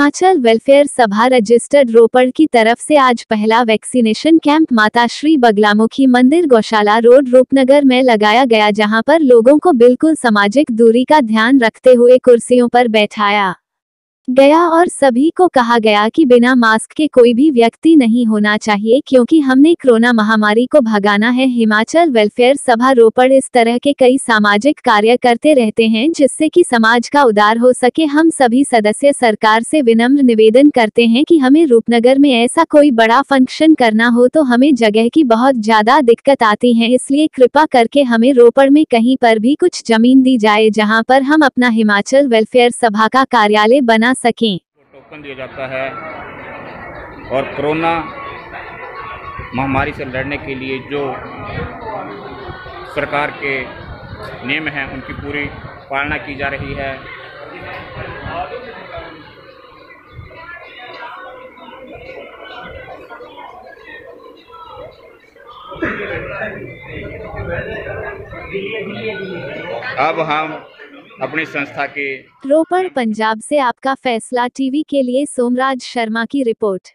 Himachal welfare सभा registered Ropar की तरफ़ से आज पहला वैक्सीनेशन कैंप माता श्री बगलामुखी मंदिर गौशाला रोड रूपनगर में लगाया गया जहाँ पर लोगों को बिल्कुल सामाजिक दूरी का ध्यान रखते हुए कुर्सियों पर बैठाया। गया और सभी को कहा गया कि बिना मास्क के कोई भी व्यक्ति नहीं होना चाहिए क्योंकि हमने कोरोना महामारी को भगाना है। हिमाचल वेलफेयर सभा रोपड़ इस तरह के कई सामाजिक कार्य करते रहते हैं जिससे कि समाज का उदार हो सके। हम सभी सदस्य सरकार से विनम्र निवेदन करते हैं कि हमें रूपनगर में ऐसा कोई बड़ा फ़ंक्शन करना हो तो हमें जगह की बहुत ज़्यादा दिक्कत आती है। इसलिए कृपा करके हमें रोपड़ में कहीं पर भी कुछ ज़मीन दी जाए जहाँ पर हम अपना हिमाचल वेलफेयर सभा का कार्यालय बना सकें। टोकन दिया जाता है और कोरोना महामारी से लड़ने के लिए जो सरकार के नियम हैं, उनकी पूरी पालना की जा रही है। अब हम अपनी संस्था के। रोपण पंजाब से आपका फैसला, टीवी के लिए सोमराज शर्मा की रिपोर्ट।